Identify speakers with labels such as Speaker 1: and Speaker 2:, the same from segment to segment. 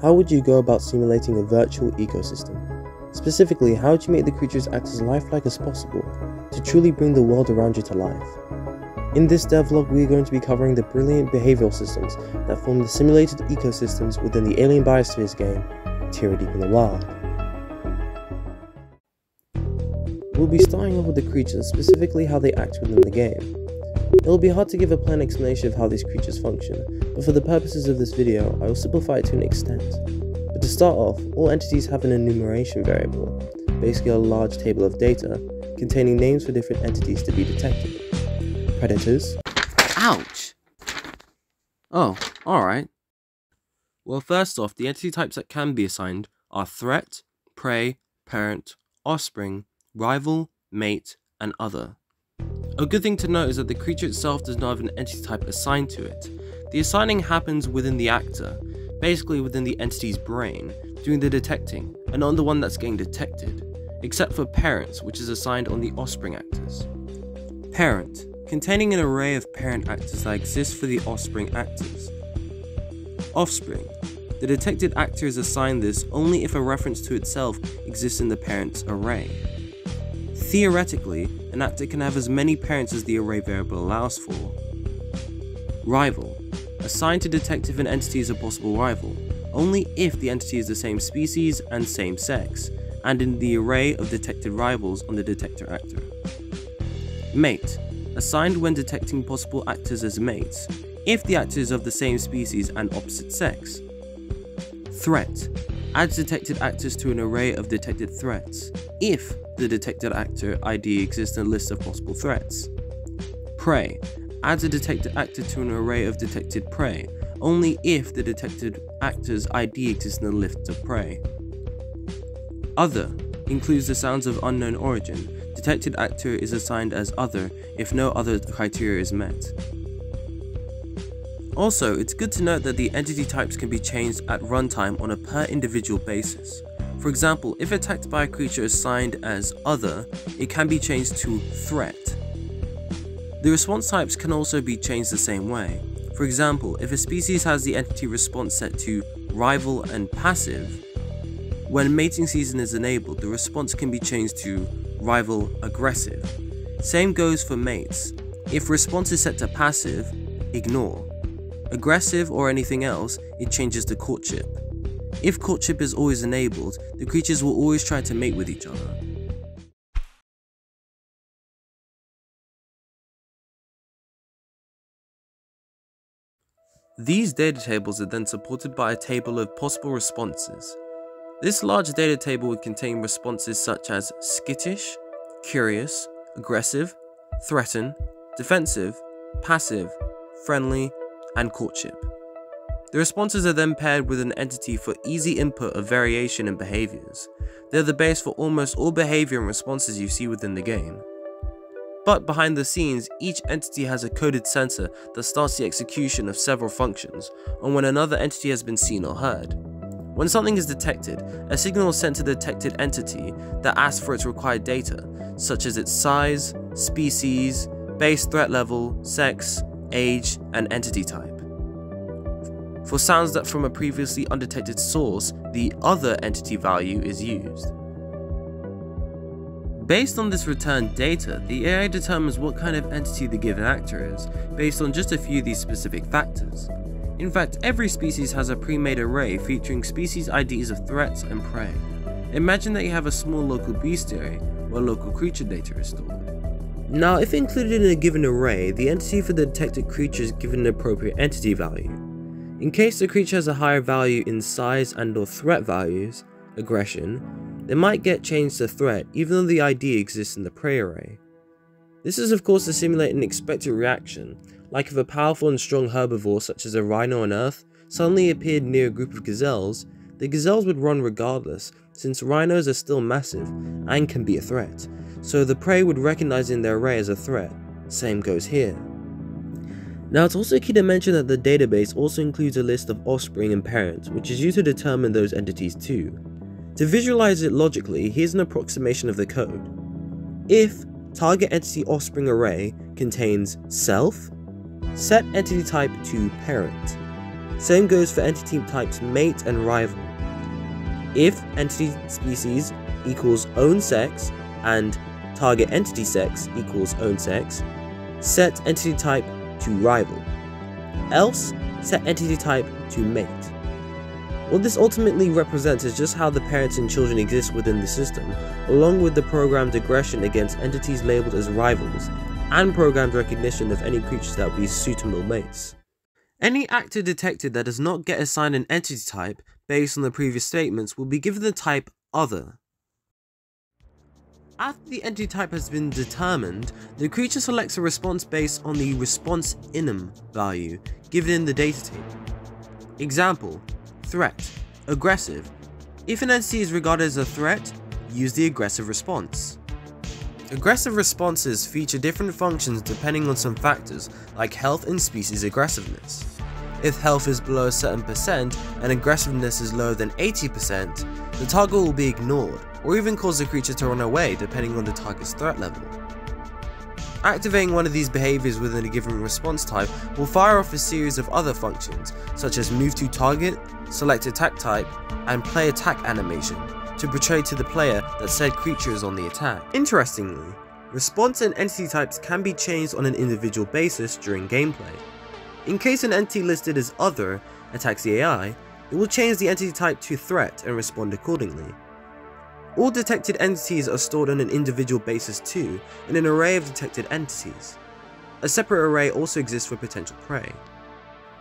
Speaker 1: how would you go about simulating a virtual ecosystem? Specifically, how would you make the creatures act as lifelike as possible to truly bring the world around you to life? In this devlog, we are going to be covering the brilliant behavioral systems that form the simulated ecosystems within the Alien Biospheres game, Tira Deep in the Wild. We'll be starting off with the creatures, specifically how they act within the game. It will be hard to give a plain explanation of how these creatures function, but for the purposes of this video, I will simplify it to an extent. But to start off, all entities have an enumeration variable, basically a large table of data, containing names for different entities to be detected predators.
Speaker 2: Ouch! Oh, alright. Well, first off, the entity types that can be assigned are threat, prey, parent, offspring, rival, mate, and other. A good thing to note is that the creature itself does not have an entity type assigned to it. The assigning happens within the actor, basically within the entity's brain, doing the detecting, and on the one that's getting detected, except for parents, which is assigned on the offspring actors. Parent containing an array of parent actors that exist for the offspring actors. Offspring. The detected actor is assigned this only if a reference to itself exists in the parent's array. Theoretically, an actor can have as many parents as the array variable allows for. Rival. Assigned to detect if an entity is a possible rival, only if the entity is the same species and same sex, and in the array of detected rivals on the detector actor. Mate assigned when detecting possible actors as mates, if the actor is of the same species and opposite sex. Threat adds detected actors to an array of detected threats, if the detected actor ID exists in a list of possible threats. Prey adds a detected actor to an array of detected prey, only if the detected actor's ID exists in a list of prey. Other includes the sounds of unknown origin, detected actor is assigned as other if no other criteria is met. Also, it's good to note that the entity types can be changed at runtime on a per individual basis. For example, if attacked by a creature assigned as other, it can be changed to threat. The response types can also be changed the same way. For example, if a species has the entity response set to rival and passive, when mating season is enabled, the response can be changed to rival, aggressive. Same goes for mates. If response is set to passive, ignore. Aggressive or anything else, it changes to courtship. If courtship is always enabled, the creatures will always try to mate with each other. These data tables are then supported by a table of possible responses. This large data table would contain responses such as skittish, curious, aggressive, threaten, defensive, passive, friendly, and courtship. The responses are then paired with an entity for easy input of variation in behaviors. They're the base for almost all behavior and responses you see within the game. But behind the scenes, each entity has a coded sensor that starts the execution of several functions on when another entity has been seen or heard. When something is detected, a signal is sent to the detected entity that asks for its required data, such as its size, species, base threat level, sex, age, and entity type. For sounds that from a previously undetected source, the other entity value is used. Based on this returned data, the AI determines what kind of entity the given actor is, based on just a few of these specific factors. In fact, every species has a pre-made array featuring species IDs of threats and prey. Imagine that you have a small local bestiary, where local creature data is stored. Now, if included in a given array, the entity for the detected creature is given an appropriate entity value. In case the creature has a higher value in size and or threat values, aggression, they might get changed to threat even though the ID exists in the prey array. This is of course to simulate an expected reaction, like if a powerful and strong herbivore such as a rhino on Earth suddenly appeared near a group of gazelles, the gazelles would run regardless, since rhinos are still massive and can be a threat, so the prey would recognize in their array as a threat. Same goes here. Now it's also key to mention that the database also includes a list of offspring and parents, which is used to determine those entities too. To visualize it logically, here's an approximation of the code. If target entity offspring array contains self, set entity type to parent.
Speaker 1: Same goes for entity types mate and rival. If entity species equals own sex and target entity sex equals own sex, set entity type to rival. Else, set entity type to mate. What this ultimately represents is just how the parents and children exist within the system, along with the programmed aggression against entities labeled as rivals, and programmed recognition of any creatures that would be suitable mates. Any actor detected that does not get assigned an entity type based on the previous statements will be given the type Other. After the entity type has been determined, the creature selects a response based on the response enum value given in the data table. Example, threat, aggressive. If an entity is regarded as a threat, use the aggressive response. Aggressive responses feature different functions depending on some factors like health and species aggressiveness. If health is below a certain percent and aggressiveness is lower than 80%, the target will be ignored or even cause the creature to run away depending on the target's threat level. Activating one of these behaviors within a given response type will fire off a series of other functions, such as move to target, select attack type, and play attack animation, to portray to the player that said creature is on the attack. Interestingly, response and entity types can be changed on an individual basis during gameplay. In case an entity listed as Other attacks the AI, it will change the entity type to Threat and respond accordingly. All detected entities are stored on an individual basis too, in an array of detected entities. A separate array also exists for potential prey.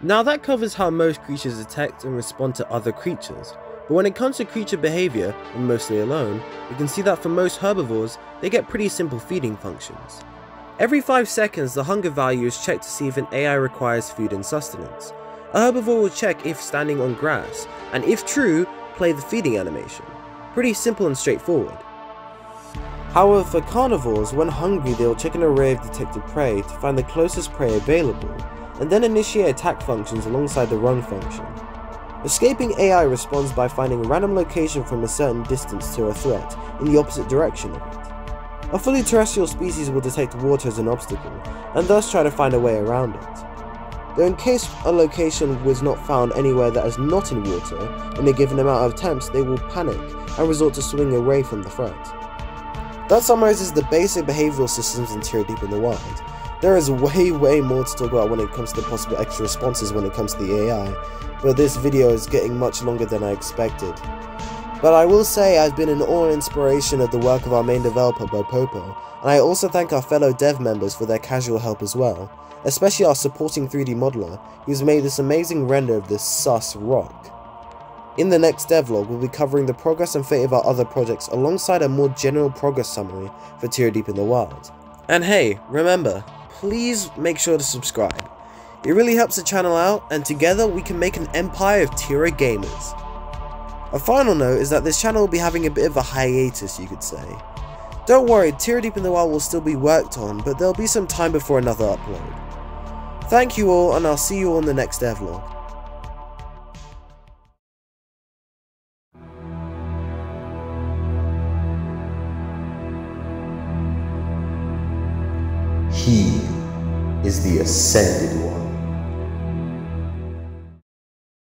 Speaker 1: Now that covers how most creatures detect and respond to other creatures, but when it comes to creature behavior, and mostly alone, we can see that for most herbivores, they get pretty simple feeding functions. Every 5 seconds the hunger value is checked to see if an AI requires food and sustenance. A herbivore will check if standing on grass, and if true, play the feeding animation. Pretty simple and straightforward. However, for carnivores, when hungry they will check an array of detected prey to find the closest prey available, and then initiate attack functions alongside the run function. Escaping AI responds by finding a random location from a certain distance to a threat in the opposite direction. A fully terrestrial species will detect water as an obstacle, and thus try to find a way around it though in case a location was not found anywhere that is not in water in a given amount of attempts, they will panic and resort to swinging away from the threat. That summarizes the basic behavioral systems in Tira Deep in the Wild. There is way way more to talk about when it comes to the possible extra responses when it comes to the AI, but this video is getting much longer than I expected. But I will say I've been an awe and inspiration of the work of our main developer Burpopo, and I also thank our fellow dev members for their casual help as well especially our supporting 3D modeler, who's made this amazing render of this sus rock. In the next devlog, we'll be covering the progress and fate of our other projects alongside a more general progress summary for Tira Deep in the Wild. And hey, remember, please make sure to subscribe. It really helps the channel out, and together we can make an empire of Tira gamers. A final note is that this channel will be having a bit of a hiatus, you could say. Don't worry, Tira Deep in the Wild will still be worked on, but there'll be some time before another upload. Thank you all, and I'll see you on the next devlog.
Speaker 3: He is the Ascended